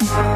Bye.